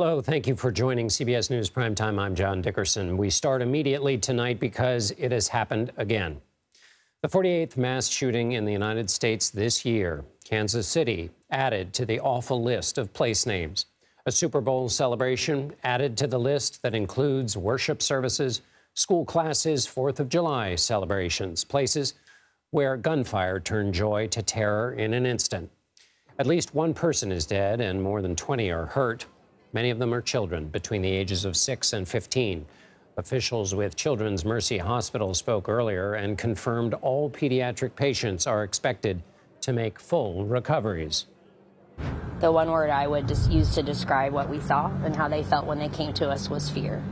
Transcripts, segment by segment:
Hello, thank you for joining CBS News Primetime. I'm John Dickerson. We start immediately tonight because it has happened again. The 48th mass shooting in the United States this year, Kansas City added to the awful list of place names. A Super Bowl celebration added to the list that includes worship services, school classes, 4th of July celebrations, places where gunfire turned joy to terror in an instant. At least one person is dead and more than 20 are hurt. Many of them are children between the ages of 6 and 15. Officials with Children's Mercy Hospital spoke earlier and confirmed all pediatric patients are expected to make full recoveries. The one word I would just use to describe what we saw and how they felt when they came to us was fear.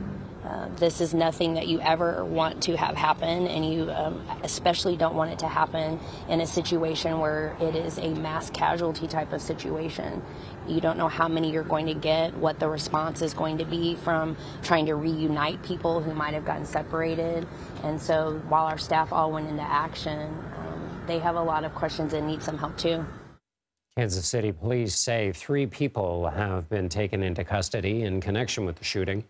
This is nothing that you ever want to have happen, and you um, especially don't want it to happen in a situation where it is a mass casualty type of situation. You don't know how many you're going to get, what the response is going to be from trying to reunite people who might have gotten separated. And so while our staff all went into action, um, they have a lot of questions and need some help too. Kansas City police say three people have been taken into custody in connection with the shooting.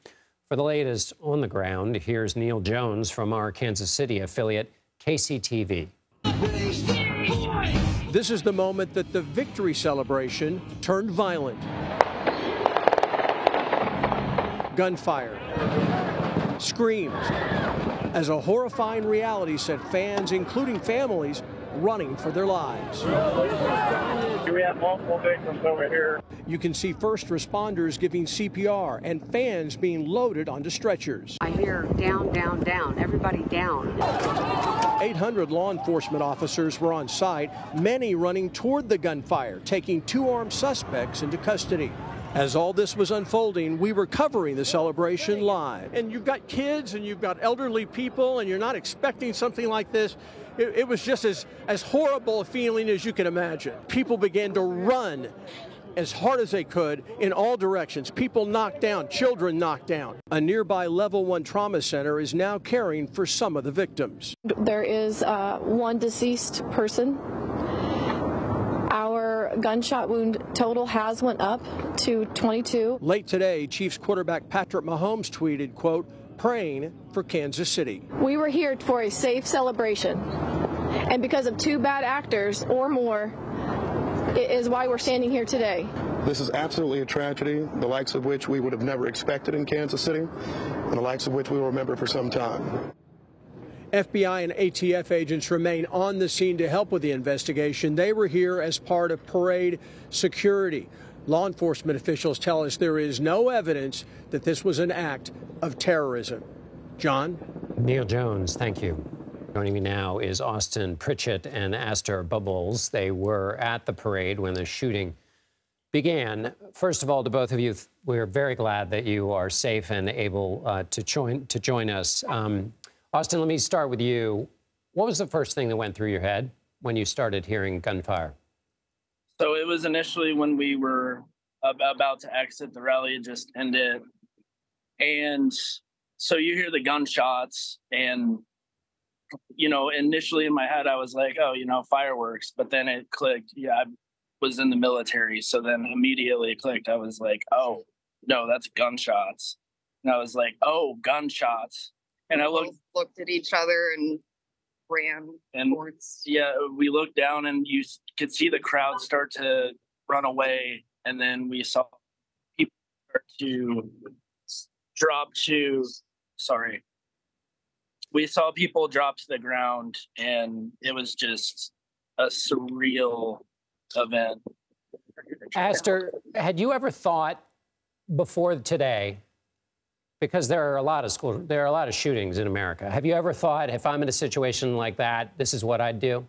For the latest on the ground, here's Neal Jones from our Kansas City affiliate, KCTV. This is the moment that the victory celebration turned violent. Gunfire, screams, as a horrifying reality set fans, including families, running for their lives. We have multiple victims over here. You can see first responders giving CPR and fans being loaded onto stretchers. I hear down, down, down, everybody down. 800 law enforcement officers were on site, many running toward the gunfire, taking two armed suspects into custody. As all this was unfolding, we were covering the celebration live. And you've got kids and you've got elderly people, and you're not expecting something like this. It, it was just as, as horrible a feeling as you can imagine. People began to run as hard as they could in all directions. People knocked down, children knocked down. A nearby level one trauma center is now caring for some of the victims. There is uh, one deceased person. Our gunshot wound total has went up to 22. Late today, Chiefs quarterback Patrick Mahomes tweeted, quote, praying for Kansas City. We were here for a safe celebration. And because of two bad actors or more, is why we're standing here today. This is absolutely a tragedy, the likes of which we would have never expected in Kansas City, and the likes of which we will remember for some time. FBI and ATF agents remain on the scene to help with the investigation. They were here as part of parade security. Law enforcement officials tell us there is no evidence that this was an act of terrorism. John? Neal Jones, thank you. Joining me now is Austin Pritchett and Aster Bubolz. They were at the parade when the shooting began. First of all, to both of you, we're very glad that you are safe and able uh, to join to join us. Um, Austin, let me start with you. What was the first thing that went through your head when you started hearing gunfire? So it was initially when we were about to exit the rally, just ended, and so you hear the gunshots and you know, initially in my head, I was like, oh, you know, fireworks. But then it clicked. Yeah, I was in the military. So then immediately it clicked. I was like, oh, no, that's gunshots. And I was like, oh, gunshots. And I looked looked at each other and ran and towards. Yeah, we looked down and you could see the crowd start to run away. And then we saw people start to drop to, sorry, we saw people drop to the ground and it was just a surreal event. Aster, had you ever thought before today, because there are a lot of school, there are a lot of shootings in America. Have you ever thought, if I'm in a situation like that, this is what I'd do?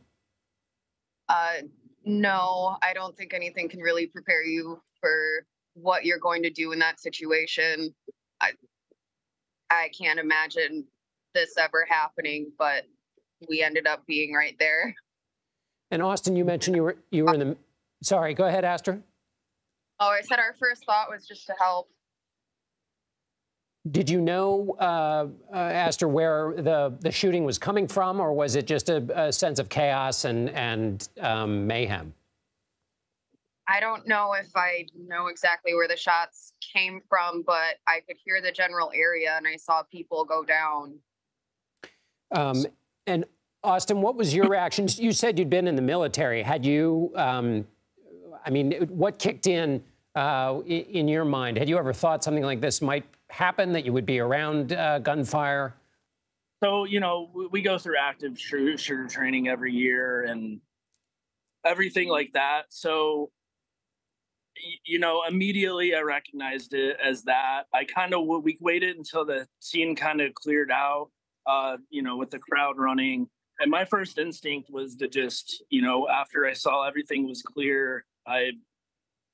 Uh, no, I don't think anything can really prepare you for what you're going to do in that situation. I, I can't imagine this ever happening, but we ended up being right there. And Austin, you mentioned you were you were in the. Sorry, go ahead, Aster. Oh, I said our first thought was just to help. Did you know, uh, uh, Aster, where the the shooting was coming from, or was it just a, a sense of chaos and and um, mayhem? I don't know if I know exactly where the shots came from, but I could hear the general area and I saw people go down. Um, and Austin, what was your reaction? You said you'd been in the military. Had you, um, I mean, what kicked in uh, in your mind? Had you ever thought something like this might happen, that you would be around uh, gunfire? So, you know, we, go through active shooter training every year and everything like that. So, you know, immediately I recognized it as that. I kind of we waited until the scene kind of cleared out, uh, you know, with the crowd running. And my first instinct was to just, you know, after I saw everything was clear, I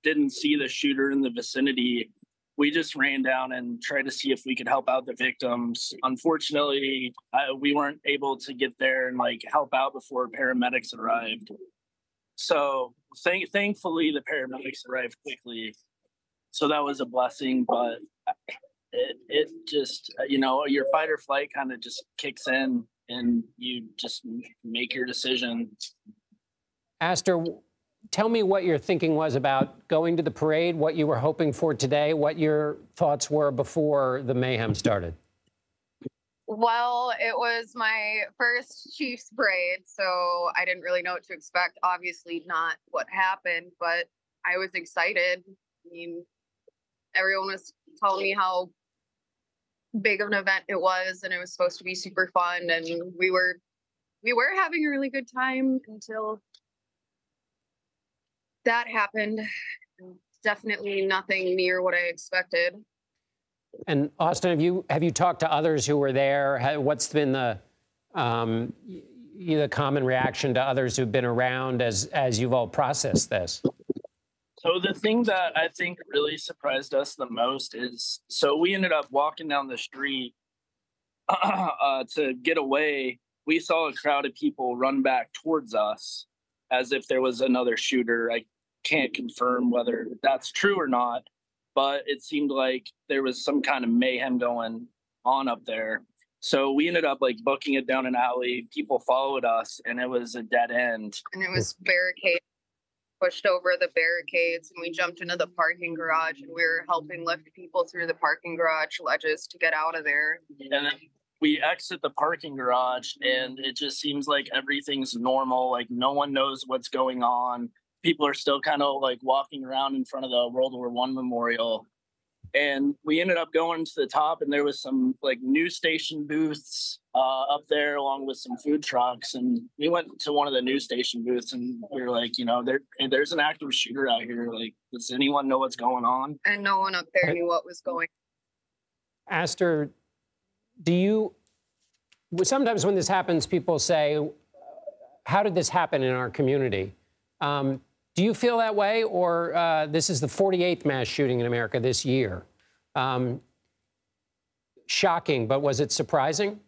didn't see the shooter in the vicinity. We just ran down and tried to see if we could help out the victims. Unfortunately, we weren't able to get there and like help out before paramedics arrived. So thank, thankfully, the paramedics arrived quickly. So that was a blessing, but it, it just, uh, you know, your fight or flight kind of just kicks in and you just make your decision. Aster, tell me what your thinking was about going to the parade, what you were hoping for today, what your thoughts were before the mayhem started. Well, it was my first Chiefs parade, so I didn't really know what to expect. Obviously, not what happened, but I was excited. I mean, everyone was telling me how big of an event it was and it was supposed to be super fun and we were we were having a really good time until that happened. Definitely nothing near what i expected. And austin have you have you talked to others who were there? What's been the um, the common reaction to others who've been around as as you've all processed this so the thing that I think really surprised us the most is so we ended up walking down the street uh, to get away. We saw a crowd of people run back towards us as if there was another shooter. I can't confirm whether that's true or not, but it seemed like there was some kind of mayhem going on up there. So we ended up like booking it down an alley. People followed us, and it was a dead end. And it was barricaded pushed over the barricades and we jumped into the parking garage and we were helping lift people through the parking garage ledges to get out of there. And then we exit the parking garage and it just seems like everything's normal. Like no one knows what's going on. People are still kind of like walking around in front of the World War One memorial and we ended up going to the top and there was some like news station booths uh, up there along with some food trucks and we went to one of the news station booths and we were like you know there there's an active shooter out here like does anyone know what's going on and no one up there knew what was going aster do you sometimes when this happens people say how did this happen in our community um, do you feel that way, or uh, this is the 48th mass shooting in America this year? Um, shocking, but was it surprising?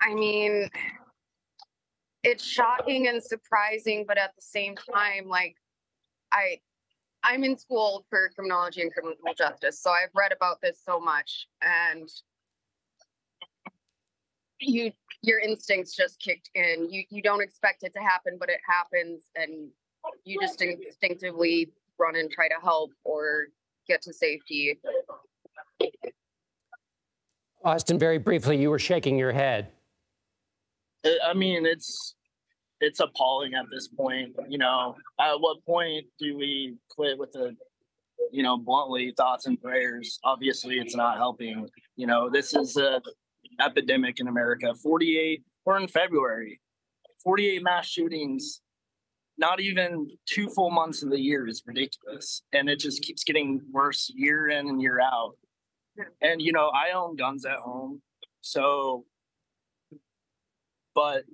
I mean, it's shocking and surprising, but at the same time, like I, I'm in school for criminology and criminal justice, so I've read about this so much, and you your instincts just kicked in. You you don't expect it to happen, but it happens, and you just instinctively run and try to help or get to safety. Austin, very briefly, you were shaking your head. I mean, it's it's appalling at this point. You know, at what point do we quit with the, you know, bluntly thoughts and prayers? Obviously, it's not helping. You know, this is a epidemic in America. 48, we're in February, 48 mass shootings, not even two full months of the year is ridiculous. And it just keeps getting worse year in and year out. And, you know, I own guns at home. So, but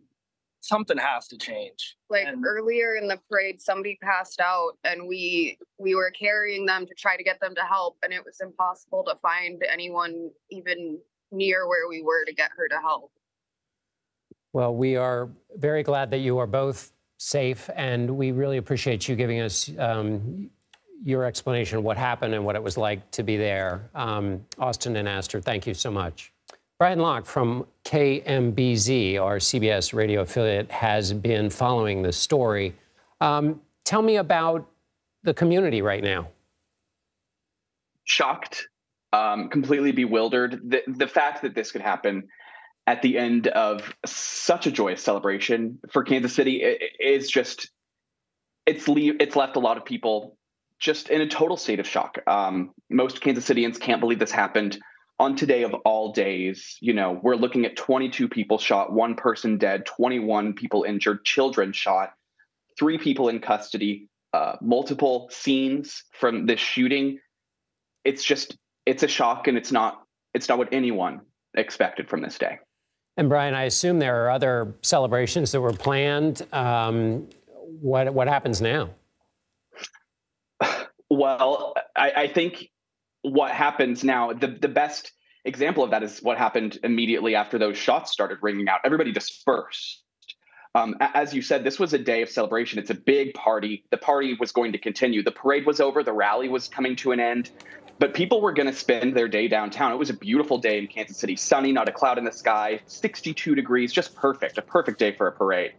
something has to change. Like and, earlier in the parade, somebody passed out, and we we were carrying them to try to get them to help, and it was impossible to find anyone even near where we were to get her to help. Well, we are very glad that you are both safe, and we really appreciate you giving us um, your explanation of what happened and what it was like to be there. Um, Austin and Aster, thank you so much. Brian Lock from KMBZ, our CBS radio affiliate, has been following the story. Um, tell me about the community right now. Shocked, um, completely bewildered. The, the fact that this could happen at the end of such a joyous celebration for Kansas City is just it's le- it's left a lot of people just in a total state of shock. Um, most Kansas Cityans can't believe this happened on today of all days. You know, we're looking at 22 people shot, one person dead, 21 people injured, children shot, three people in custody, uh, multiple scenes from this shooting. It's just it's a shock, and it's not it's not what anyone expected from this day. And Brian, I assume there are other celebrations that were planned. Um, what what happens now? Well, I, I think what happens now, the the best example of that is what happened immediately after those shots started ringing out. Everybody dispersed. Um, as you said, this was a day of celebration. It's a big party. The party was going to continue. The parade was over. The rally was coming to an end. But people were going to spend their day downtown. It was a beautiful day in Kansas City, sunny, not a cloud in the sky, 62 degrees, just perfect, a perfect day for a parade.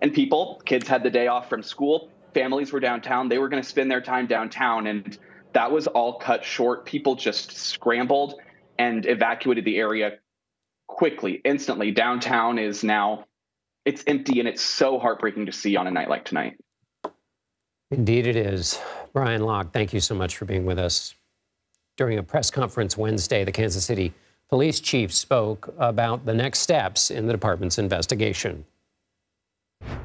And people, kids had the day off from school, families were downtown, they were going to spend their time downtown. And that was all cut short. People just scrambled and evacuated the area quickly, instantly. Downtown is now it's empty and it's so heartbreaking to see on a night like tonight. Indeed it is. Brian Lock, thank you so much for being with us. During a press conference Wednesday, the Kansas City police chief spoke about the next steps in the department's investigation.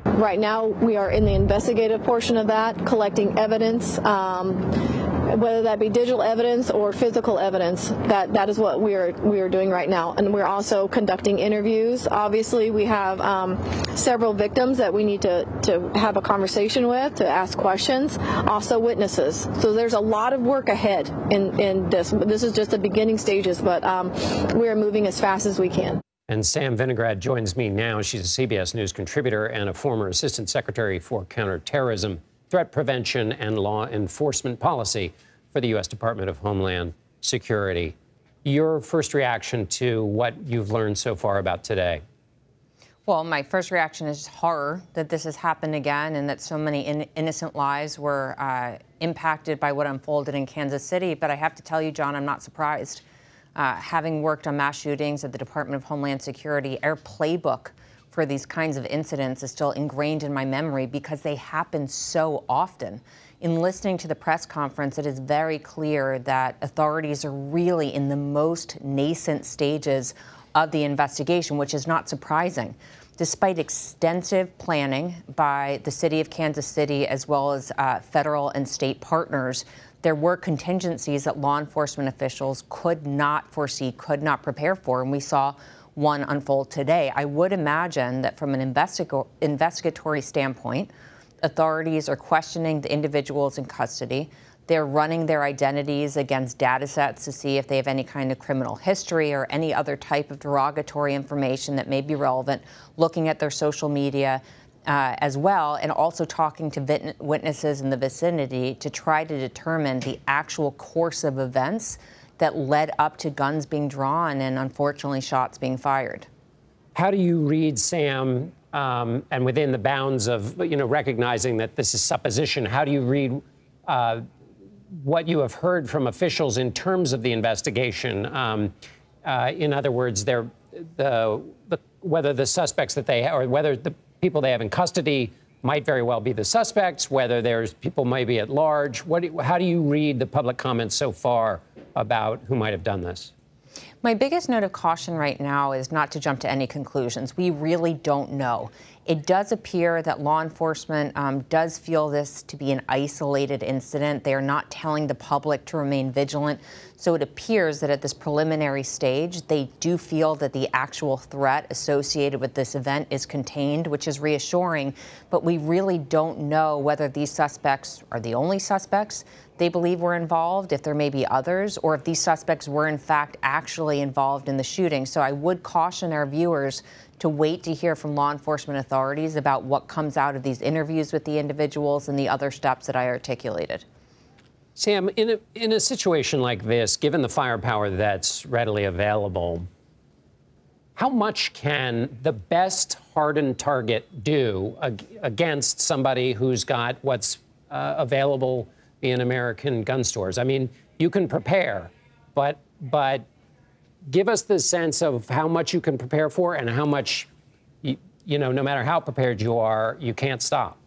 Right now, we are in the investigative portion of that, collecting evidence. Um, whether that be digital evidence or physical evidence. That that is what we are we are doing right now, and we're also conducting interviews. Obviously, we have um, several victims that we need to to have a conversation with, to ask questions. Also, witnesses. So there's a lot of work ahead in in this. This is just the beginning stages, but um, we are moving as fast as we can. And Sam Vinograd joins me now. She's a CBS News contributor and a former assistant secretary for counterterrorism threat prevention and law enforcement policy for the U.S. Department of Homeland Security. Your first reaction to what you've learned so far about today? Well, my first reaction is horror that this has happened again and that so many in innocent lives were uh, impacted by what unfolded in Kansas City. But I have to tell you, John, I'm not surprised. Uh, having worked on mass shootings at the Department of Homeland Security, our playbook for these kinds of incidents is still ingrained in my memory because they happen so often. In listening to the press conference, it is very clear that authorities are really in the most nascent stages of the investigation, which is not surprising. Despite extensive planning by the city of Kansas City as well as uh, federal and state partners, there were contingencies that law enforcement officials could not foresee, could not prepare for. And we saw one unfold today. I would imagine that from an investigatory standpoint, authorities are questioning the individuals in custody. They're running their identities against data sets to see if they have any kind of criminal history or any other type of derogatory information that may be relevant, looking at their social media uh, as well, and also talking to vit- witnesses in the vicinity to try to determine the actual course of events that led up to guns being drawn and unfortunately shots being fired. How do you read, Sam, um, and within the bounds of you know recognizing that this is supposition, how do you read uh, what you have heard from officials in terms of the investigation? Um, uh, in other words, the, the, whether the suspects that they have or whether the people they have in custody might very well be the suspects, whether there's people maybe at large. What, how do you read the public comments so far about who might have done this? My biggest note of caution right now is not to jump to any conclusions. We really don't know. It does appear that law enforcement um, does feel this to be an isolated incident. They are not telling the public to remain vigilant. So it appears that at this preliminary stage, they do feel that the actual threat associated with this event is contained, which is reassuring. But we really don't know whether these suspects are the only suspects they believe were involved, if there may be others, or if these suspects were in fact actually involved in the shooting. So I would caution our viewers to wait to hear from law enforcement authorities about what comes out of these interviews with the individuals and the other steps that I articulated. Sam, in a, in a situation like this, given the firepower that's readily available, how much can the best hardened target do ag against somebody who's got what's uh, available in American gun stores. I mean, you can prepare, but but give us the sense of how much you can prepare for and how much, you, you know, no matter how prepared you are, you can't stop.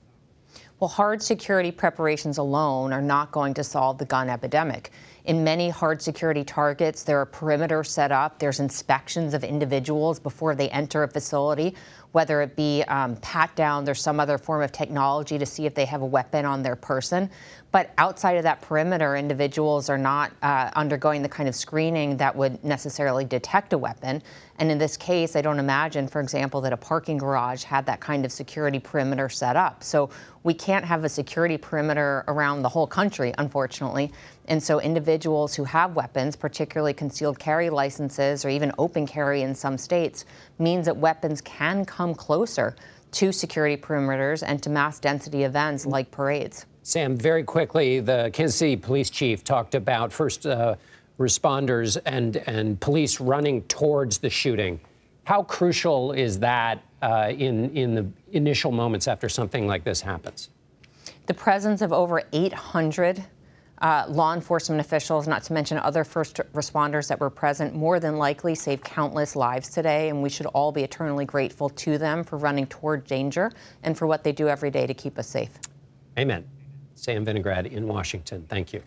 Well, hard security preparations alone are not going to solve the gun epidemic. In many hard security targets, there are perimeters set up. There's inspections of individuals before they enter a facility, whether it be um, pat down, there's some other form of technology to see if they have a weapon on their person. But outside of that perimeter, individuals are not uh, undergoing the kind of screening that would necessarily detect a weapon. And in this case, I don't imagine, for example, that a parking garage had that kind of security perimeter set up. So we can't have a security perimeter around the whole country, unfortunately. And so individuals who have weapons, particularly concealed carry licenses or even open carry in some states, means that weapons can come closer to security perimeters and to mass density events like parades. Sam, very quickly, the Kansas City police chief talked about first uh, responders and, and police running towards the shooting. How crucial is that uh, in, in the initial moments after something like this happens? The presence of over 800 uh, law enforcement officials, not to mention other first responders that were present, more than likely saved countless lives today, and we should all be eternally grateful to them for running toward danger and for what they do every day to keep us safe. Amen. Sam Vinograd in Washington. Thank you.